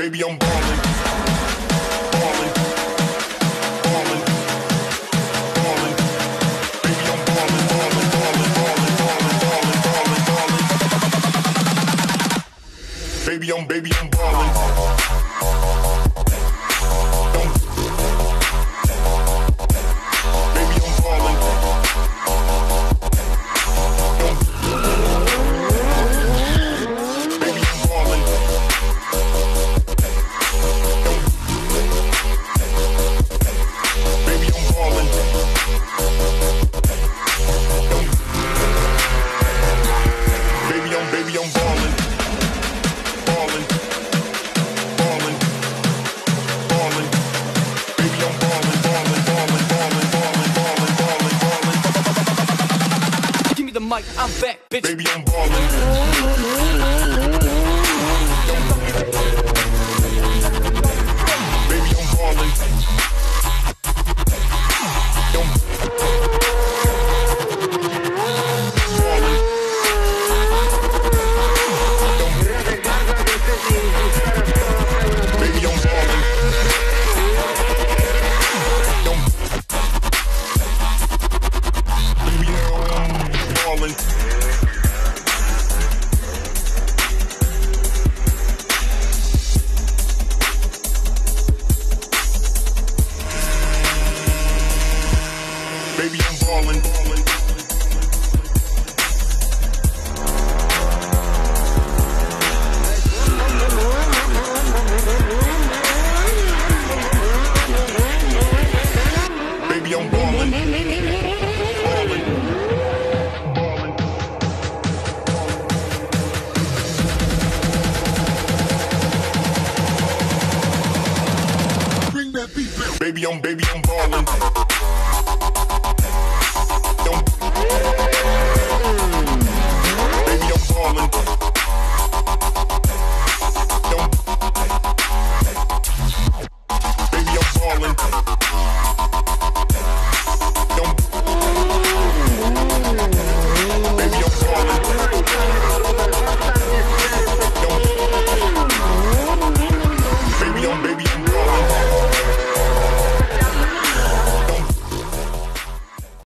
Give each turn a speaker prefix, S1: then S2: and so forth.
S1: Baby, I'm ballin'. Baby, I'm baby, I'm ballin'. like I'm
S2: back, bitch.
S1: Baby, I'm ballin'. Baby, I'm ballin'. Baby, I'm baby, I'm ballin'. Rock.